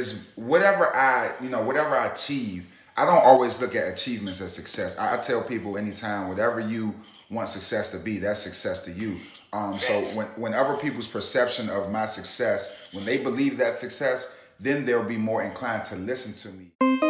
is whatever I, you know, whatever I achieve, I don't always look at achievements as success. I, I tell people anytime, whatever you want success to be, that's success to you. Um, so when, whenever people's perception of my success, when they believe that success, then they'll be more inclined to listen to me.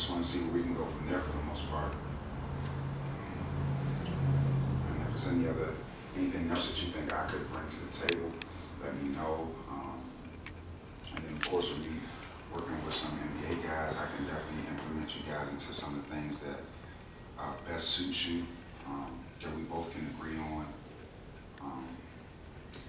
Just want to see where we can go from there for the most part. And if there's any other, anything else that you think I could bring to the table, let me know. Um, and then of course we'll be working with some NBA guys. I can definitely implement you guys into some of the things that uh, best suit you, um, that we both can agree on. Um,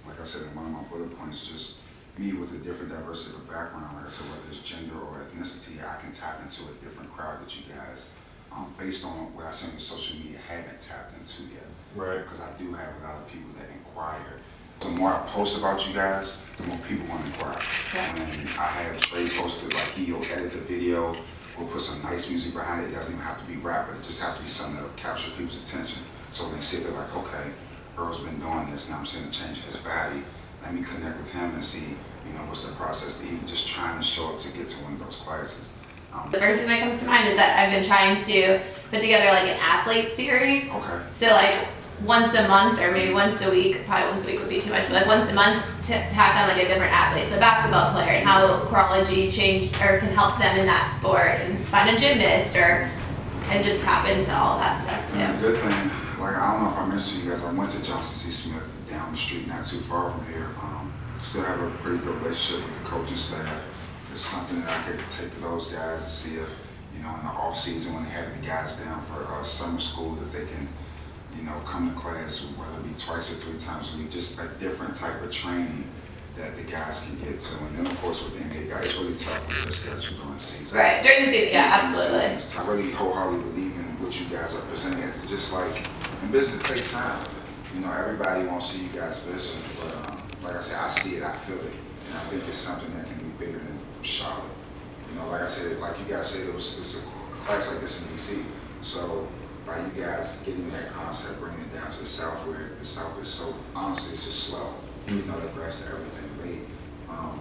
like I said, one of my bullet points just me with a different diversity of background. Like I said, whether it's gender or ethnicity, I can tap into a different crowd that you guys, um, based on what I see on social media, haven't tapped into yet. Right. Because I do have a lot of people that inquire. The more I post about you guys, the more people want to inquire. When I have Trey posted, like he'll edit the video, we'll put some nice music behind it. It doesn't even have to be rap, but it just has to be something that'll capture people's attention. So when they see it, they're like, okay, Earl's been doing this, now I'm seeing to change in his body. Let me connect with him and see, you know, what's the process to even just trying to show up to get to one of those classes. Um, The first thing that comes to mind is that I've been trying to put together like an athlete series. okay. So like once a month or maybe once a week, probably once a week would be too much, but like once a month to tack on like a different athlete, so a basketball player and how chronology changed or can help them in that sport and find a gymnast or and just tap into all that stuff And too. the good thing, like I don't know if I mentioned to you guys, I went to Johnson C. Smith down the street, not too far from here. Um, still have a pretty good relationship with the coaching staff. It's something that I could take to those guys to see if, you know, in the off season when they have the guys down for uh, summer school, that they can, you know, come to class, whether it be twice or three times a week, just a different type of training that the guys can get to. And then of course with the NBA guys, it's really tough with their schedule during the season. Right during the season, yeah, absolutely. I really wholeheartedly believe in what you guys are presenting. It's just like in business, it takes time. You know, everybody won't see you guys' vision, but um, like I said, I see it, I feel it, and I think it's something that can be bigger than Charlotte. You know, like I said, like you guys said, it was it's a class like this in DC. So by you guys getting that concept, bringing it down to the South, where the South is so honestly, it's just slow. You know, they grasp everything late. Um,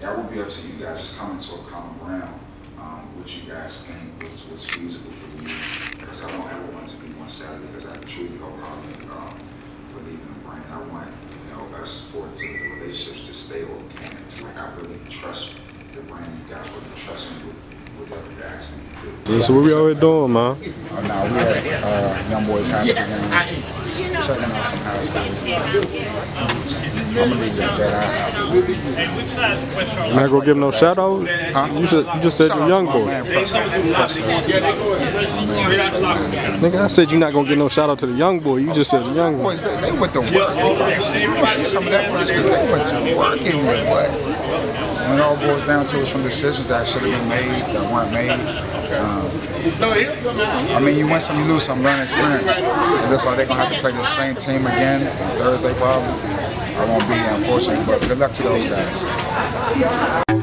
that would be up to you guys, just coming to a common ground, um, what you guys think was, what's feasible for you. Because I don't ever want to be one-sided, because I truly wholeheartedly, um, believe in the brand. I want, you know, us for to, the relationships to stay organic, to like, I really trust the brand you guys, really trust me with whatever you're asking me to do. Yeah, so what we already doing, man? Uh, now we at uh, Young Boys High School game, checking out some high schools. I'm gonna leave it at that. You not gonna give no shout out? Huh? You, said, you just said Shout you're young boy. man, Preston. Preston. My man, Trey Mann. Nigga, I said you're not gonna give no shout out to the young boy. You just said the young boy. Boys, they, they went to work. You see, you see some of that footage because they went to work in there. But when it all boils down to it, some decisions that should have been made that weren't made. Um, I mean, you win some, you lose some, learning experience. It looks like they're gonna have to play the same team again on Thursday, probably. I won't be here, unfortunately, but good luck to those guys.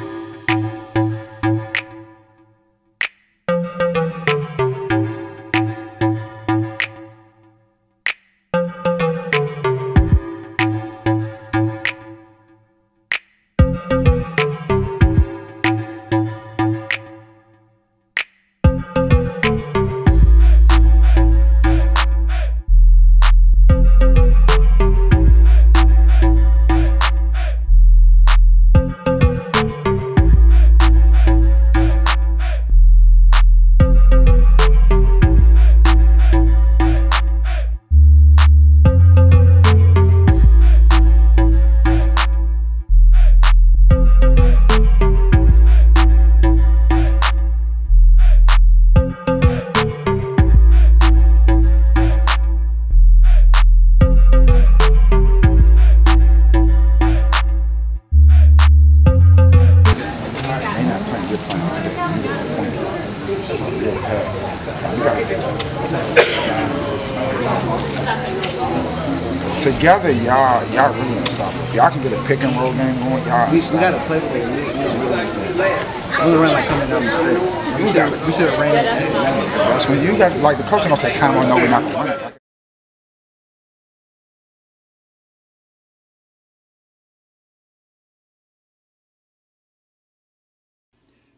Together, y'all, y'all really unstoppable. If y'all can get a pick and roll game going, y'all We, we gotta play for it. We, we really like that. We run like coming down the street. You got it. We should have ran it. That's when you got like the coach don't say time. I know we're not gonna run it.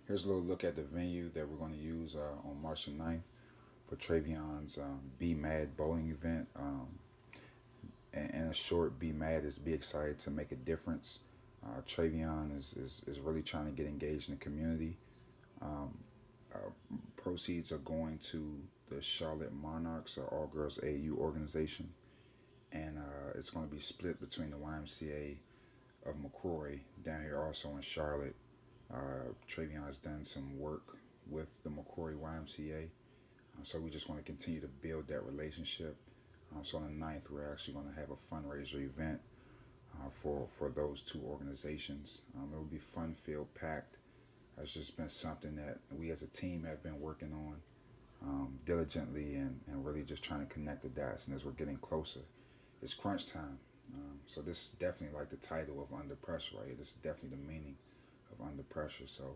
Here's a little look at the venue that we're going to use uh, on March the 9th for Travion's um, Be Mad bowling event. Um, and, a short Be Mad is be excited to make a difference. Uh, Travion is, is, is really trying to get engaged in the community. Um, uh, proceeds are going to the Charlotte Monarchs, an all girls AU organization. And uh, it's going to be split between the YMCA of McCrorey down here also in Charlotte. Uh, Travion has done some work with the McCrorey YMCA. Uh, so we just want to continue to build that relationship. Um, so on the 9th, we're actually going to have a fundraiser event uh, for, for those two organizations. Um, it will be fun filled, packed. It's just been something that we as a team have been working on um, diligently and, and really just trying to connect the dots. And as we're getting closer, it's crunch time. Um, so this is definitely like the title of Under Pressure, right? This is definitely the meaning of Under Pressure. So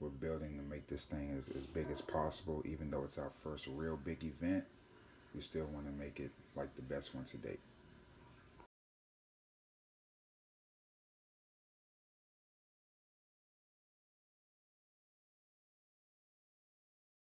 we're building to make this thing as, as big as possible, even though it's our first real big event. We still want to make it like the best one to date.